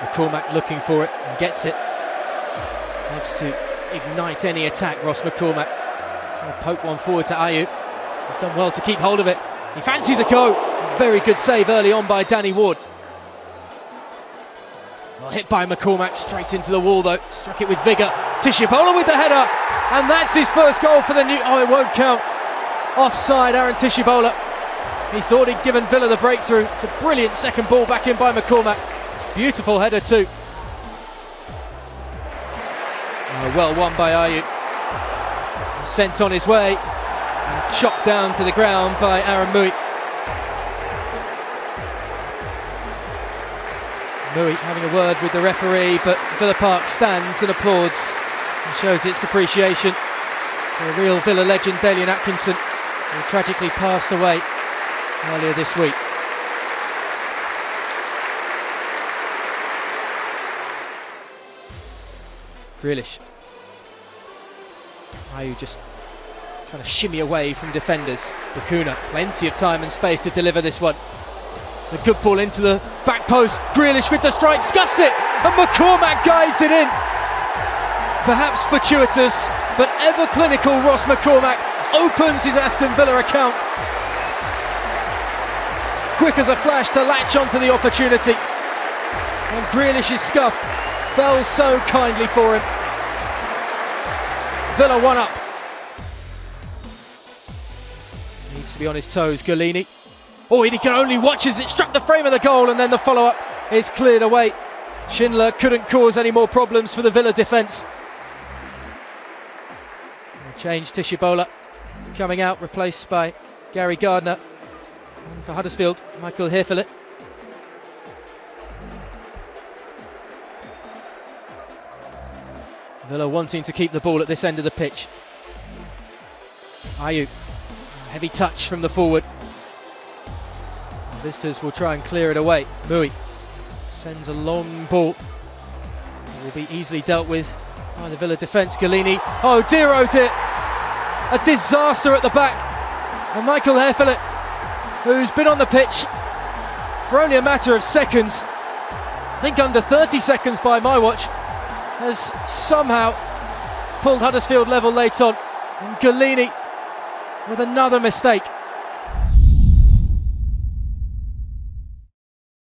McCormack looking for it and gets it. Loves to ignite any attack, Ross McCormack. Trying poke one forward to Ayew. He's done well to keep hold of it. He fancies a go. Very good save early on by Danny Ward. Well, hit by McCormack, straight into the wall though. Struck it with vigour. Tshibola with the header. And that's his first goal for the new. Oh, it won't count. Offside, Aaron Tshibola. He thought he'd given Villa the breakthrough. It's a brilliant second ball back in by McCormack. Beautiful header too. Oh, well won by Ayew. Sent on his way and chopped down to the ground by Aaron Mooy. Mooy having a word with the referee, but Villa Park stands and applauds and shows its appreciation for a real Villa legend, Dalian Atkinson, who tragically passed away earlier this week. Grealish. Ayew just trying to shimmy away from defenders. Bacuna, plenty of time and space to deliver this one. It's a good ball into the back post. Grealish with the strike, scuffs it, and McCormack guides it in. Perhaps fortuitous, but ever clinical Ross McCormack opens his Aston Villa account. Quick as a flash to latch onto the opportunity. And Grealish's scuff fell so kindly for him. Villa one up. Needs to be on his toes, Gollini. Oh, he can only watch as it struck the frame of the goal and then the follow up is cleared away. Schindler couldn't cause any more problems for the Villa defence. Change Tshibola coming out, replaced by Gary Gardner. For Huddersfield, Michael Hefele. Villa wanting to keep the ball at this end of the pitch. Ayew, heavy touch from the forward. Visitors will try and clear it away. Mooy sends a long ball. It will be easily dealt with by the Villa defence. Gollini. Oh dear, oh dear. A disaster at the back. And Michael Hefele, who's been on the pitch for only a matter of seconds, I think under 30 seconds by my watch, has somehow pulled Huddersfield level late on. And Gollini with another mistake.